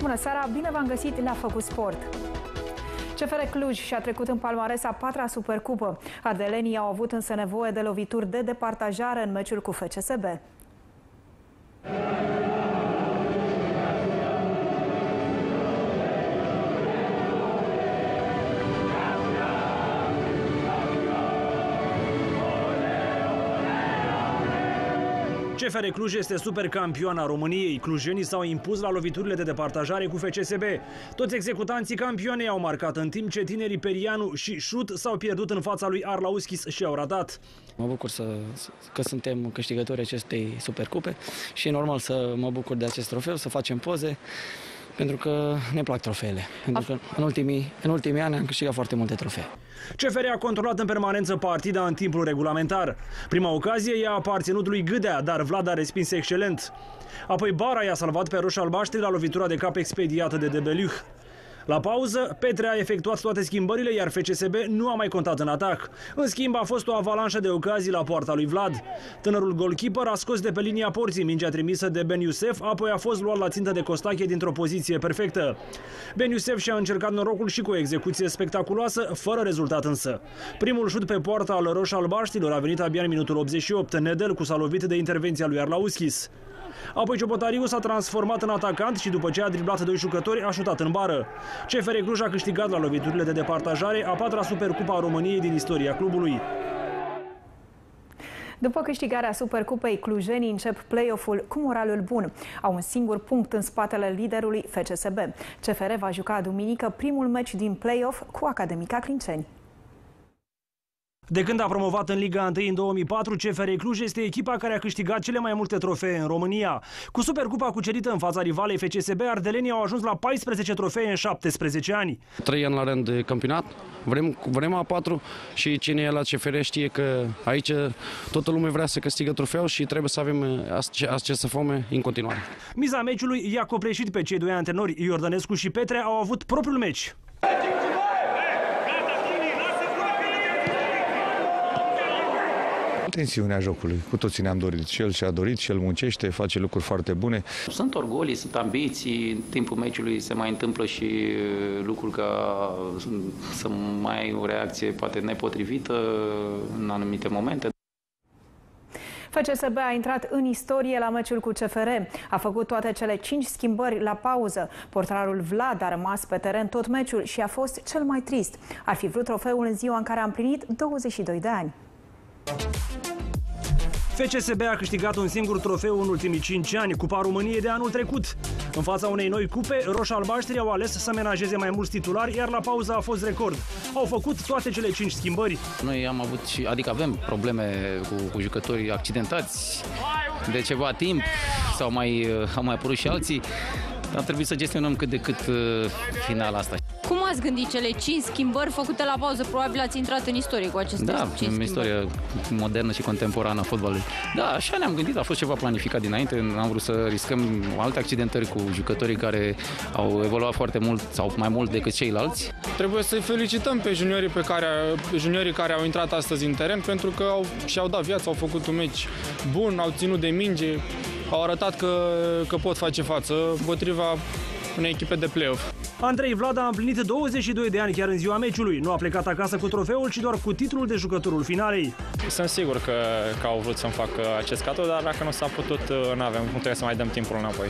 Bună seara, bine v-am găsit la Făcut Sport! CFR Cluj și-a trecut în palmares a patra supercupă. Ardelenii au avut însă nevoie de lovituri de departajare în meciul cu FCSB. CFR Cluj este super campion a României. Clujenii s-au impus la loviturile de departajare cu FCSB. Toți executanții campionei au marcat, în timp ce tinerii Perianu și Șut s-au pierdut în fața lui Arlauschis și au ratat. Mă bucur să, că suntem câștigători acestei supercupe și e normal să mă bucur de acest trofeu, să facem poze pentru că ne plac trofeele. Pentru că în ultimii, în ultimii ani am câștigat foarte multe trofee. CFR a controlat în permanență partida în timpul regulamentar. Prima ocazie i-a aparținut lui Gâdea, dar Vlad a respins excelent. Apoi Bara i-a salvat pe roș albaștri la lovitura de cap expediată de Debeluch. La pauză, Petre a efectuat toate schimbările, iar FCSB nu a mai contat în atac. În schimb, a fost o avalanșă de ocazii la poarta lui Vlad. Tânărul golkeeper a scos de pe linia porții mingea trimisă de Ben Youssef, apoi a fost luat la țintă de Costache dintr-o poziție perfectă. Ben Youssef și-a încercat norocul și cu o execuție spectaculoasă, fără rezultat însă. Primul șut pe poarta al roș albaștilor a venit abia în minutul 88. Nedel cu s-a lovit de intervenția lui Arlauschis. Apoi Ciobotariu s-a transformat în atacant și după ce a driblat doi jucători a șutat în bară. CFR Cluj a câștigat la loviturile de departajare a patra Supercupa a României din istoria clubului. După câștigarea Supercupei, clujenii încep play-off-ul cu moralul bun. Au un singur punct în spatele liderului FCSB. CFR va juca duminică primul meci din play-off cu Academica Clinceni. De când a promovat în Liga 1 în 2004, CFR Cluj este echipa care a câștigat cele mai multe trofee în România. Cu Supercupa cucerită în fața rivalei FCSB, ardelenii au ajuns la 14 trofee în 17 ani. Trei ani la rând de campionat, vrem, vrem a patru și cine e la CFR știe că aici toată lumea vrea să câștigă trofeul și trebuie să avem acest fome în continuare. Miza meciului i-a copleșit pe cei doi antrenori, Iordănescu și Petre au avut propriul meci. Tensiunea jocului. Cu toții ne-am dorit. Și el și-a dorit, și el muncește, face lucruri foarte bune. Sunt orgolii, sunt ambiții. În timpul meciului se mai întâmplă și uh, lucruri ca să mai ai o reacție poate nepotrivită în anumite momente. FCSB a intrat în istorie la meciul cu CFR. A făcut toate cele cinci schimbări la pauză. Portarul Vlad a rămas pe teren tot meciul și a fost cel mai trist. Ar fi vrut trofeul în ziua în care a împlinit 22 de ani. FCSB a câștigat un singur trofeu în ultimii 5 ani, Cupa României de anul trecut. În fața unei noi cupe, roș-albaștri au ales să menajeze mai mulți titulari, iar la pauză a fost record. Au făcut toate cele 5 schimbări. Noi am avut și, adică avem probleme cu, cu jucători accidentați de ceva timp, sau mai, au mai apărut și alții. Dar trebuie să gestionăm cât de cât uh, finala asta. Cum ați gândit cele 5 schimbări făcute la pauză? Probabil ați intrat în istorie cu aceste da, 5 schimbări. în istoria modernă și contemporană a fotbalului. Da, așa ne-am gândit, a fost ceva planificat dinainte, am vrut să riscăm alte accidentări cu jucătorii care au evoluat foarte mult sau mai mult decât ceilalți. Trebuie să-i felicităm pe juniorii, pe care, pe juniorii care au intrat astăzi în teren pentru că au, și-au dat viață, au făcut un meci bun, au ținut de minge, au arătat că, că pot face față împotriva unei echipe de play-off. Andrei Vlad a împlinit 22 de ani chiar în ziua meciului. Nu a plecat acasă cu trofeul, ci doar cu titlul de jucătorul finalei. Sunt sigur că, că au vrut să-mi fac acest cadou, dar dacă nu s-a putut, nu avem, nu trebuie să mai dăm timpul înapoi.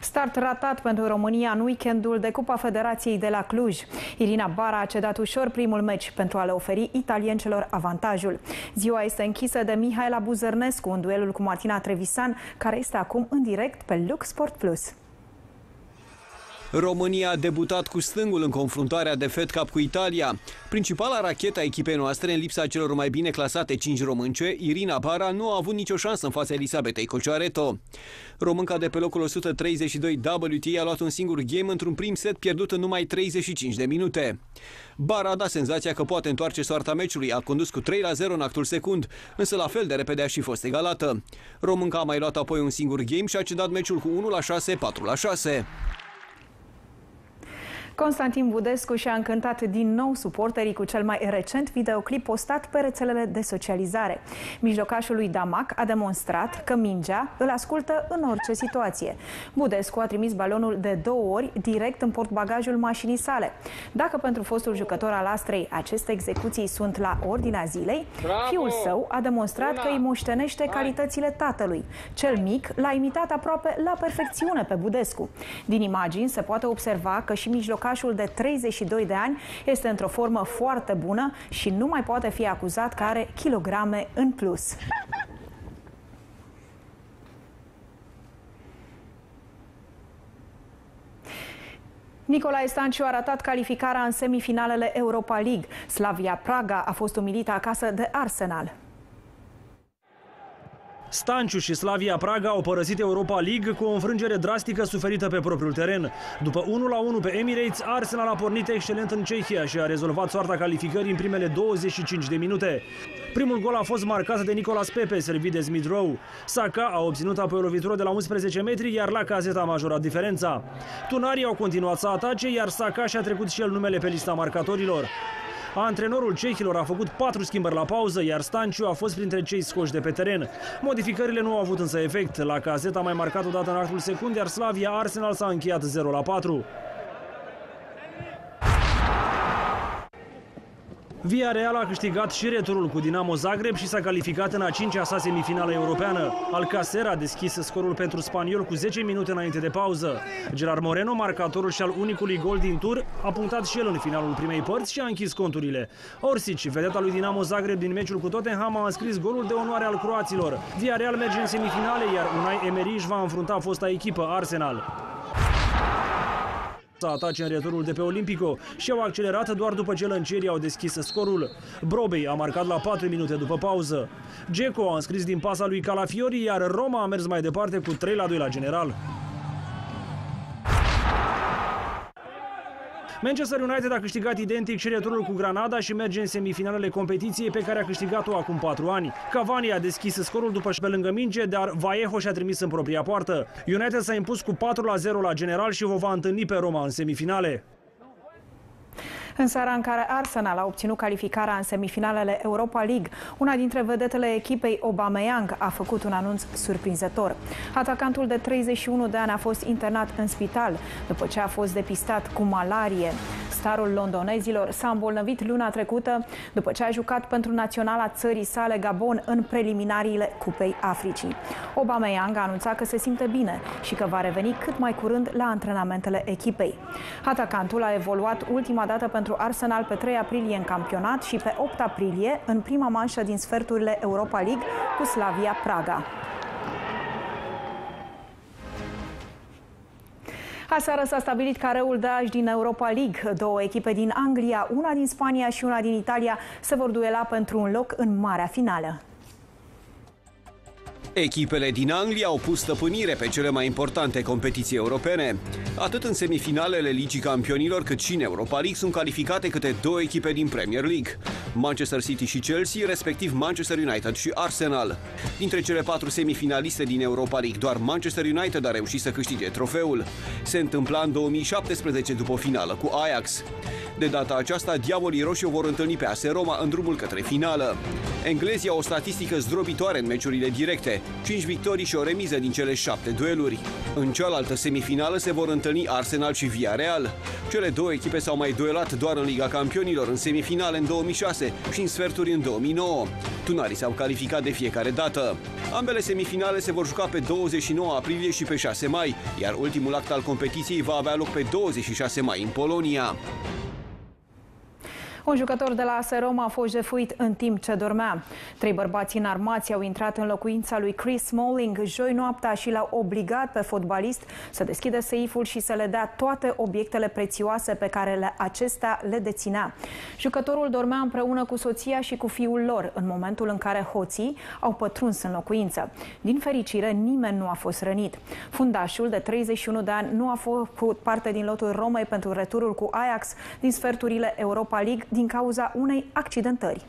Start ratat pentru România în weekendul de Cupa Federației de la Cluj. Irina Bara a cedat ușor primul meci pentru a le oferi italiencelor avantajul. Ziua este închisă de Mihaela Buzărnescu în duelul cu Martina Trevisan, care este acum în direct pe Lux Sport Plus. România a debutat cu stângul în confruntarea de Fed Cup cu Italia. Principala rachetă a echipei noastre, în lipsa celor mai bine clasate 5 românce, Irina Bara nu a avut nicio șansă în fața Elisabetei Cocioareto. Românca de pe locul 132 WTA a luat un singur game într-un prim set pierdut în numai 35 de minute. Bara a dat senzația că poate întoarce soarta meciului, a condus cu 3 la 0 în actul secund, însă la fel de repede a și fost egalată. Românca a mai luat apoi un singur game și a cedat meciul cu 1 la 6, 4 la 6. Constantin Budescu și-a încântat din nou suporterii cu cel mai recent videoclip postat pe rețelele de socializare. Mijlocașul lui Damac a demonstrat că mingea îl ascultă în orice situație. Budescu a trimis balonul de două ori direct în portbagajul mașinii sale. Dacă pentru fostul jucător al Astrei aceste execuții sunt la ordinea zilei, Bravo! fiul său a demonstrat Una! că îi moștenește calitățile tatălui. Cel mic l-a imitat aproape la perfecțiune pe Budescu. Din imagini se poate observa că și mijlocașul Locașul de 32 de ani este într-o formă foarte bună și nu mai poate fi acuzat că are kilograme în plus. Nicolae Stanciu a ratat calificarea în semifinalele Europa League. Slavia Praga a fost umilită acasă de Arsenal. Stanciu și Slavia Praga au părăsit Europa League cu o înfrângere drastică suferită pe propriul teren. După 1-1 pe Emirates, Arsenal a pornit excelent în Cehia și a rezolvat soarta calificării în primele 25 de minute. Primul gol a fost marcat de Nicolas Pepe, servit de Smith Rowe. Saka a obținut apoi o lovitură de la 11 metri, iar la cazeta a majorat diferența. Tunarii au continuat să atace, iar Saka și-a trecut și el numele pe lista marcatorilor. Antrenorul cehilor a făcut patru schimbări la pauză, iar Stanciu a fost printre cei scoși de pe teren. Modificările nu au avut însă efect. La cazet a mai marcat odată în actul secund, iar Slavia Arsenal s-a încheiat 0 la 4. Via Real a câștigat și returul cu Dinamo Zagreb și s-a calificat în a cincea sa semifinală europeană. Alcacer a deschis scorul pentru spaniol cu 10 minute înainte de pauză. Gerard Moreno, marcatorul și al unicului gol din tur, a punctat și el în finalul primei părți și a închis conturile. Orsic, vedeta lui Dinamo Zagreb din meciul cu Tottenham, a înscris golul de onoare al croaților. Via Real merge în semifinale, iar Unai Emery își va înfrunta fosta echipă, Arsenal să atace în returul de pe Olimpico și au accelerat doar după ce lăncierii au deschis scorul. Brobei a marcat la 4 minute după pauză. Geco a înscris din pasa lui Calafiori, iar Roma a mers mai departe cu 3 la 2 la general. Manchester United a câștigat identic și returul cu Granada și merge în semifinalele competiției pe care a câștigat-o acum 4 ani. Cavani a deschis scorul după și pe lângă minge, dar Vallejo și-a trimis în propria poartă. United s-a impus cu 4 la 0 la general și o va întâlni pe Roma în semifinale. În seara în care Arsenal a obținut calificarea în semifinalele Europa League, una dintre vedetele echipei Aubameyang a făcut un anunț surprinzător. Atacantul de 31 de ani a fost internat în spital după ce a fost depistat cu malarie. Starul londonezilor s-a îmbolnăvit luna trecută după ce a jucat pentru naționala țării sale Gabon în preliminariile Cupei Africii. Aubameyang a anunțat că se simte bine și că va reveni cât mai curând la antrenamentele echipei. Atacantul a evoluat ultima dată pentru Arsenal pe 3 aprilie în campionat și pe 8 aprilie în prima manșă din sferturile Europa League cu Slavia Praga. Aseară s-a stabilit careul de aș din Europa League. Două echipe din Anglia, una din Spania și una din Italia se vor duela pentru un loc în marea finală. Echipele din Anglia au pus stăpânire pe cele mai importante competiții europene. Atât în semifinalele Ligii Campionilor, cât și în Europa League sunt calificate câte două echipe din Premier League. Manchester City și Chelsea, respectiv Manchester United și Arsenal. Dintre cele patru semifinaliste din Europa League, doar Manchester United a reușit să câștige trofeul. Se întâmpla în 2017 după o finală cu Ajax. De data aceasta, Diavolii Roșii o vor întâlni pe AS Roma în drumul către finală. Englezii au o statistică zdrobitoare în meciurile directe, 5 victorii și o remiză din cele 7 dueluri. În cealaltă semifinală se vor întâlni Arsenal și Villarreal. Cele două echipe s-au mai duelat doar în Liga Campionilor, în semifinale în 2006 și în sferturi în 2009. Tunarii s-au calificat de fiecare dată. Ambele semifinale se vor juca pe 29 aprilie și pe 6 mai, iar ultimul act al competiției va avea loc pe 26 mai în Polonia. Un jucător de la AS Roma a fost jefuit în timp ce dormea. Trei bărbați înarmați au intrat în locuința lui Chris Smalling joi noaptea și l-au obligat pe fotbalist să deschidă seiful și să le dea toate obiectele prețioase pe care le, acesta le deținea. Jucătorul dormea împreună cu soția și cu fiul lor în momentul în care hoții au pătruns în locuință. Din fericire, nimeni nu a fost rănit. Fundașul de 31 de ani nu a făcut parte din lotul Romei pentru returul cu Ajax din sferturile Europa League din cauza unei accidentări.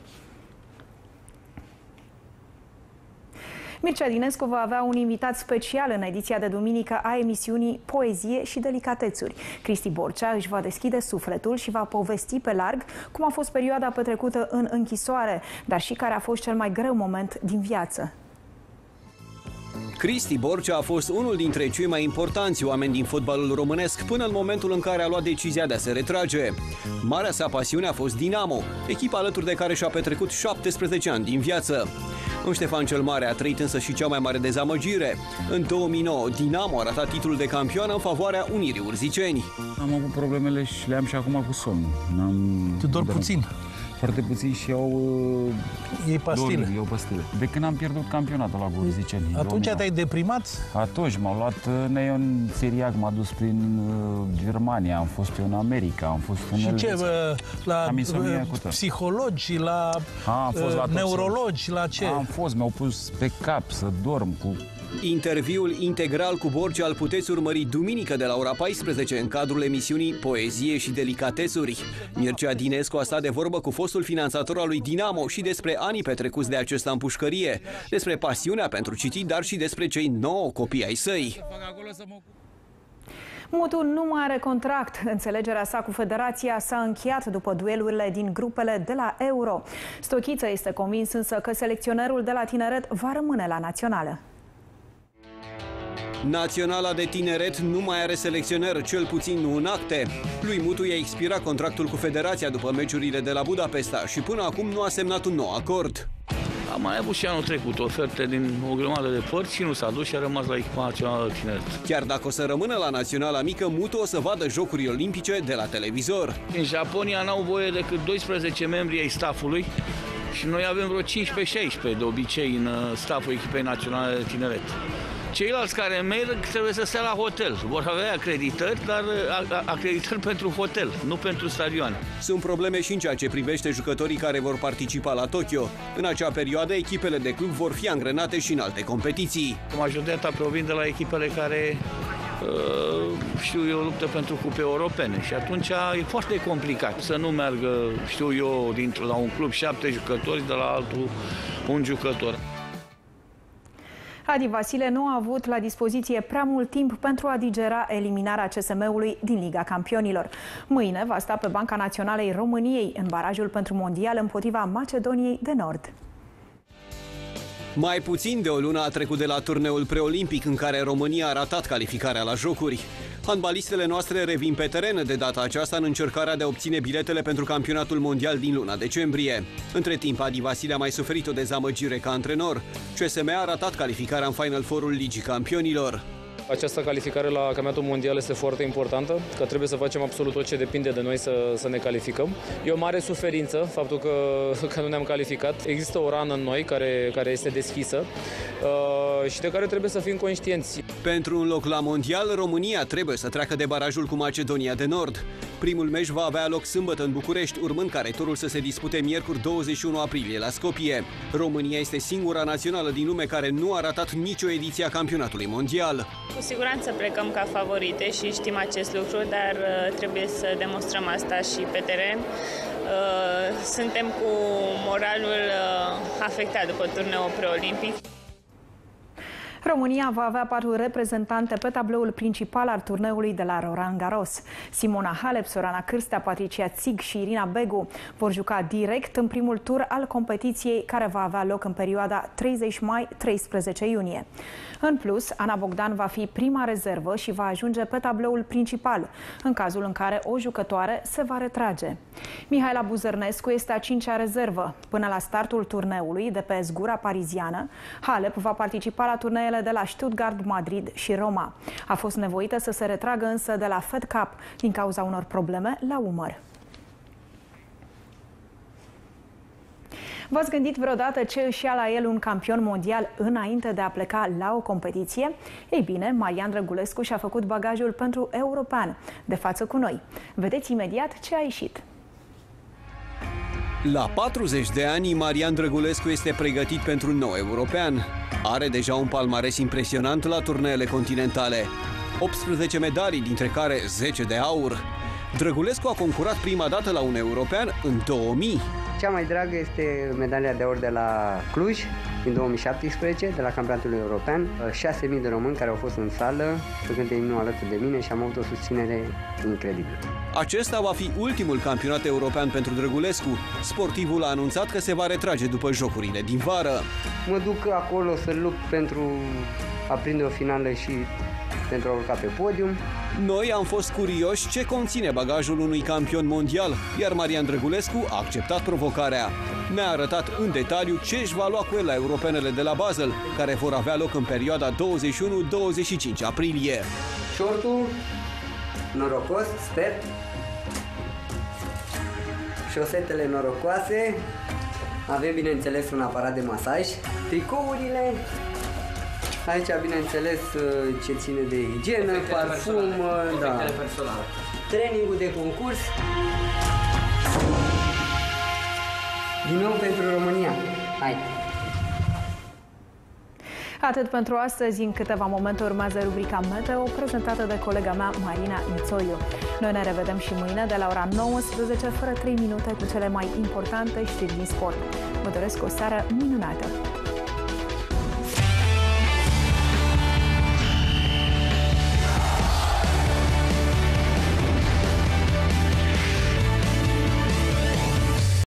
Mircea Dinescu va avea un invitat special în ediția de duminică a emisiunii Poezie și delicatețuri. Cristi Borcea își va deschide sufletul și va povesti pe larg cum a fost perioada petrecută în închisoare, dar și care a fost cel mai greu moment din viață. Cristi Borcea a fost unul dintre cei mai importanți oameni din fotbalul românesc până în momentul în care a luat decizia de a se retrage. Marea sa pasiune a fost Dinamo, echipa alături de care și-a petrecut 17 ani din viață. În Ștefan cel Mare a trăit însă și cea mai mare dezamăgire. În 2009, Dinamo a ratat titlul de campioană în favoarea Unirii Urziceni. Am avut problemele și le am și acum cu somnul. N-am... Tu doar puțin foarte puțin și iau... Ei pastile. Dormi, iau pastile. De când am pierdut campionatul la Gurziceni. Atunci te-ai deprimat? Atunci m-au luat uh, Neon Siriac, m-a dus prin uh, Germania, am fost în America, am fost în Și ce, la psihologi, la, am fost la neurologi, la ce? Am fost, mi-au pus pe cap să dorm cu Interviul integral cu Borcea îl puteți urmări duminică de la ora 14 în cadrul emisiunii Poezie și Delicatesuri. Mircea Dinescu a stat de vorbă cu fostul finanțator al lui Dinamo și despre anii petrecuți de acesta în pușcărie, despre pasiunea pentru citit, dar și despre cei nouă copii ai săi. Mutu nu mai are contract. Înțelegerea sa cu federația s-a încheiat după duelurile din grupele de la Euro. Stochiță este convins însă că selecționerul de la tineret va rămâne la națională. Naționala de tineret nu mai are selecționer, cel puțin nu în acte. Lui Mutu i-a expirat contractul cu federația după meciurile de la Budapesta și până acum nu a semnat un nou acord. Am mai avut și anul trecut oferte din o grămadă de părți și nu s-a dus și a rămas la echipa națională de tineret. Chiar dacă o să rămână la naționala mică, Mutu o să vadă Jocurile Olimpice de la televizor. În Japonia n-au voie decât 12 membri ai staffului și noi avem vreo 15-16 de obicei în uh, stafful echipei naționale de tineret. Ceilalți care merg trebuie să stea la hotel. Vor avea acreditări, dar acreditări pentru hotel, nu pentru stadioane. Sunt probleme și în ceea ce privește jucătorii care vor participa la Tokyo. În acea perioadă, echipele de club vor fi angrenate și în alte competiții. Majoritatea provin de la echipele care uh, știu eu, luptă pentru cupe europene și atunci e foarte complicat să nu meargă, știu eu, dintr la un club șapte jucători, de la altul un jucător. Adi Vasile nu a avut la dispoziție prea mult timp pentru a digera eliminarea CSM-ului din Liga Campionilor. Mâine va sta pe Banca Naționalei României în barajul pentru mondial împotriva Macedoniei de Nord. Mai puțin de o lună a trecut de la turneul preolimpic în care România a ratat calificarea la jocuri. Handbalistele noastre revin pe teren de data aceasta în încercarea de a obține biletele pentru campionatul mondial din luna decembrie. Între timp, Adi Vasile a mai suferit o dezamăgire ca antrenor. CSM a ratat calificarea în Final Four-ul Ligii Campionilor. Această calificare la campionatul mondial este foarte importantă, că trebuie să facem absolut tot ce depinde de noi să, să ne calificăm. E o mare suferință faptul că, că nu ne-am calificat. Există o rană în noi care, care este deschisă uh, și de care trebuie să fim conștienți. Pentru un loc la mondial, România trebuie să treacă de barajul cu Macedonia de Nord. Primul meci va avea loc sâmbătă în București, urmând care turul să se dispute miercuri 21 aprilie la Skopje. România este singura națională din lume care nu a ratat nicio ediție a campionatului mondial. Cu siguranță plecăm ca favorite și știm acest lucru, dar uh, trebuie să demonstrăm asta și pe teren. Uh, suntem cu moralul uh, afectat după turneul preolimpic. România va avea patru reprezentante pe tabloul principal al turneului de la Roland Garros. Simona Halep, Sorana Cârstea, Patricia Țig și Irina Begu vor juca direct în primul tur al competiției care va avea loc în perioada 30 mai-13 iunie. În plus, Ana Bogdan va fi prima rezervă și va ajunge pe tabloul principal, în cazul în care o jucătoare se va retrage. Mihaela Buzărnescu este a cincea rezervă. Până la startul turneului de pe zgura pariziană, Halep va participa la turneele de la Stuttgart, Madrid și Roma. A fost nevoită să se retragă însă de la Fed Cup din cauza unor probleme la umăr. V-ați gândit vreodată ce își ia la el un campion mondial înainte de a pleca la o competiție? Ei bine, Marian Drăgulescu și-a făcut bagajul pentru european, de față cu noi. Vedeți imediat ce a ieșit. La 40 de ani, Marian Drăgulescu este pregătit pentru un nou european. Are deja un palmares impresionant la turneele continentale. 18 medalii, dintre care 10 de aur. Drăgulescu a concurat prima dată la un european în 2000. Cea mai dragă este medalia de aur de la Cluj, din 2017 de la campionatul european. 6.000 de români care au fost în sală, făcând imnul alături de mine și am avut o susținere incredibilă. Acesta va fi ultimul campionat european pentru Drăgulescu. Sportivul a anunțat că se va retrage după jocurile din vară. Mă duc acolo să lupt pentru a prinde o finală și pentru a urca pe podium. Noi am fost curioși ce conține bagajul unui campion mondial, iar Marian Drăgulescu a acceptat provocarea. Ne-a arătat în detaliu ce își va lua cu el la europenele de la Basel, care vor avea loc în perioada 21-25 aprilie. Shortul, norocos, sper. Șosetele norocoase. Avem, bineînțeles, un aparat de masaj. Tricourile, Aici, bineînțeles, ce ține de igienă, parfum, da. personale. Trainingul de concurs. Din nou pentru România. Hai! Atât pentru astăzi. În câteva momente urmează rubrica Meteo, prezentată de colega mea, Marina Nițoiu. Noi ne revedem și mâine de la ora 19, fără 3 minute, cu cele mai importante știri din sport. Vă doresc o seară minunată!